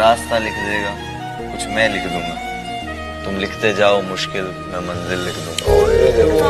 रास्ता लिख देगा, कुछ मैं लिख दूँगा। तुम लिखते जाओ, मुश्किल, मैं मंजिल लिख दूँगा।